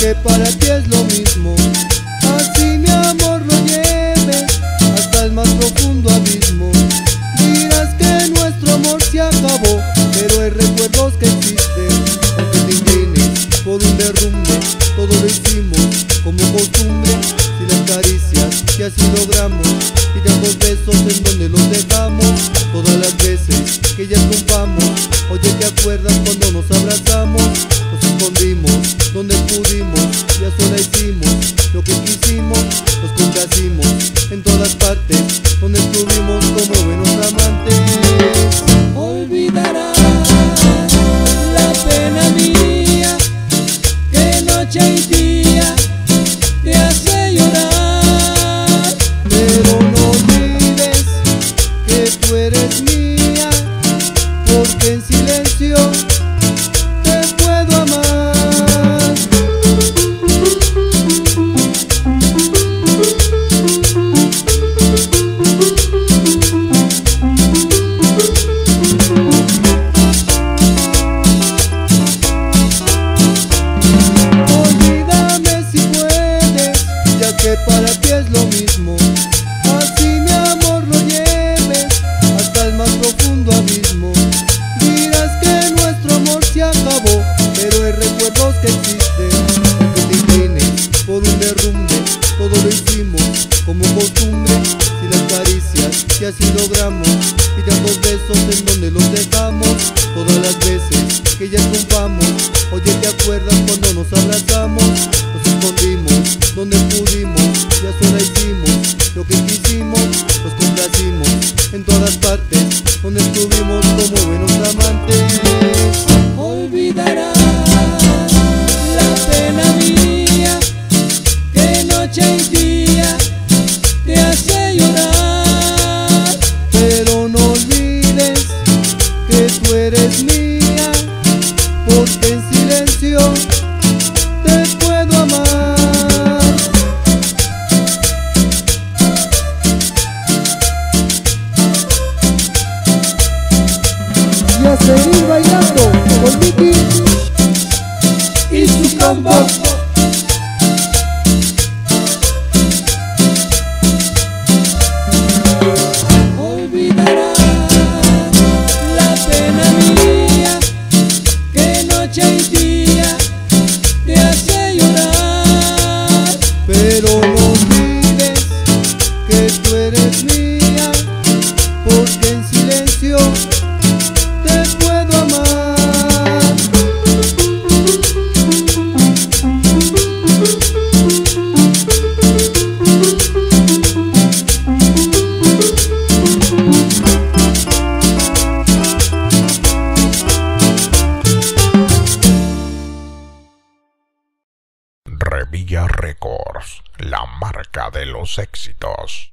que para ti es lo mismo. Así mi amor lo lleve hasta el más profundo abismo. Dirás que nuestro amor se acabó, pero hay recuerdos que existen. Aunque te inclines por un derrumbe, todo lo hicimos. suerte. acabó, pero hay recuerdos que existen. que te peines por un derrumbe, todo lo hicimos como costumbre. Si las caricias que así logramos. eres mía, porque en silencio te puedo amar. Y a seguir bailando con Vicky y su combo. Revilla Records, la marca de los éxitos.